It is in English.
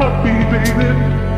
heartbeat, baby.